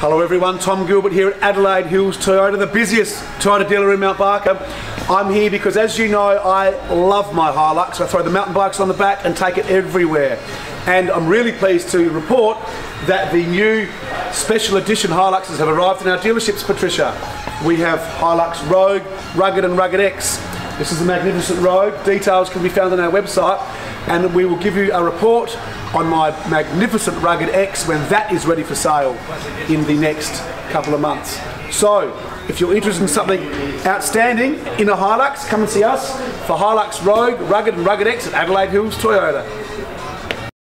Hello everyone, Tom Gilbert here at Adelaide Hills Toyota, the busiest Toyota dealer in Mount Barker. I'm here because as you know, I love my Hilux. I throw the mountain bikes on the back and take it everywhere. And I'm really pleased to report that the new special edition Hiluxes have arrived in our dealerships, Patricia. We have Hilux Rogue, Rugged and Rugged X. This is the magnificent Rogue. Details can be found on our website and we will give you a report on my magnificent Rugged X when that is ready for sale in the next couple of months. So, if you're interested in something outstanding in a Hilux, come and see us for Hilux Rogue, Rugged and Rugged X at Adelaide Hills Toyota.